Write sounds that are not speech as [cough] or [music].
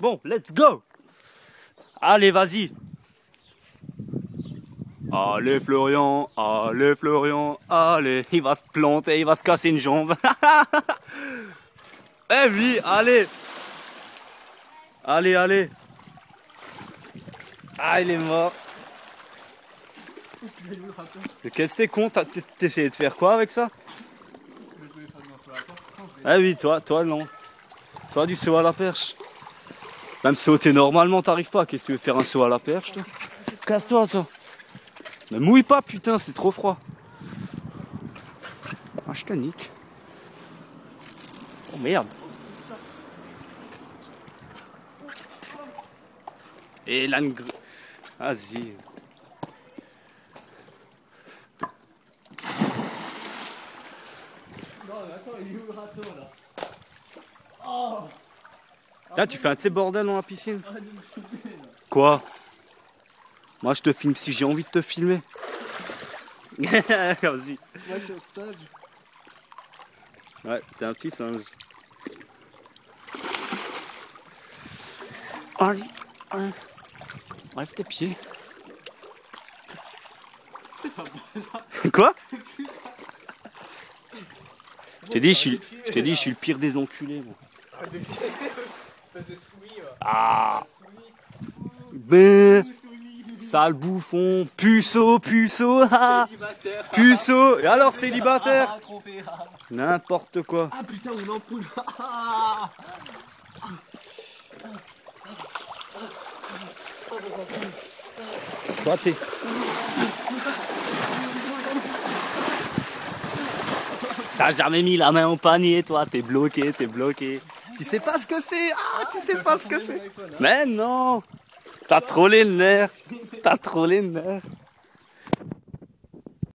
Bon, let's go. Allez, vas-y. Allez Florian, allez Florian, allez, il va se planter, il va se casser une jambe. [laughs] eh oui, allez. Allez, allez. Ah, il est mort. Qu'est-ce que t'es con? T'essayais de faire quoi avec ça? Ah oui, toi, toi non. Toi du saut à la perche. Même sauter normalement, t'arrives pas. Qu'est-ce que tu veux faire un saut à la perche, toi Casse-toi, toi. Ne mouille pas, putain, c'est trop froid. Ah, je te nique. Oh merde. Et l'âne. Vas-y. Non, mais attends, il est où le râteau là? Oh Tiens, tu fais un de ces bordels dans la piscine Quoi? Moi je te filme si j'ai envie de te filmer. [laughs] Vas-y. Moi je suis un singe. Ouais, t'es un petit singe. Allez, allez. Enlève tes pieds. [laughs] Quoi? Je t'ai dit, je suis, je t'ai dit, je suis le pire des enculés. Moi. [laughs] Ah. Ben Sale bouffon. Puceau Puceau ah Puceau. Et alors célibataire N'importe quoi. Ah putain, une ampoule Toi t'es... T'as jamais mis la main au panier toi, t'es bloqué, t'es bloqué. Tu sais pas ce que c'est. Ah, tu sais pas ce que c'est. Mais non T'as trollé le nerf T'as trollé le nerf